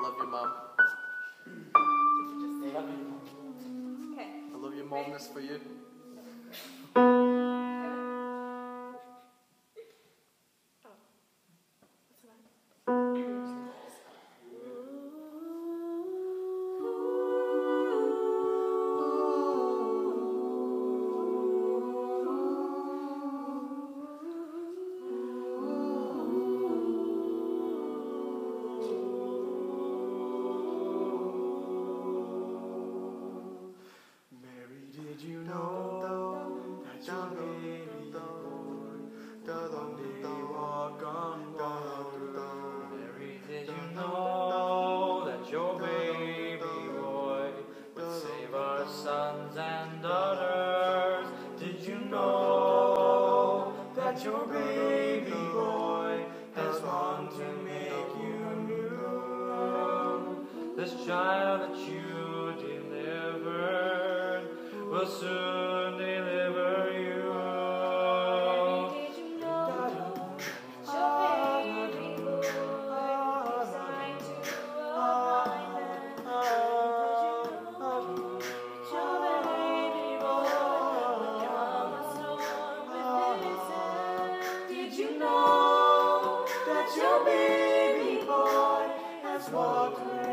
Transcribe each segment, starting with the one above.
I love your mom. I love you. mom. This for you. Did you know that your baby boy, the lonely walk on water? Mary, did you know that your baby boy would save our sons and daughters? Did you know that your baby boy has longed to make you new? This child that you small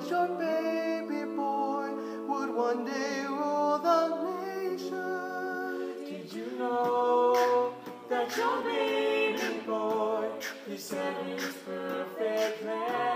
that your baby boy would one day rule the nation. Did you know that your baby boy, he set perfect man?